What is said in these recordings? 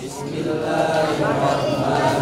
Bismillahirrahmanirrahim.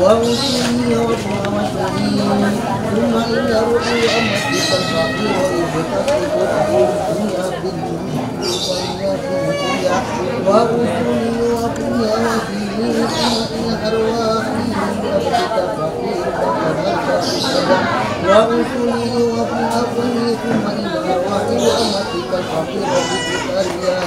Wa punya wasili Thumma ila arwahi amati kal fakir baka rasuli وأصولي وفي أصلي ثم إلى أرواحي وأمتك الفقير بكتابها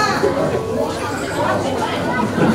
もう一発で終わってない。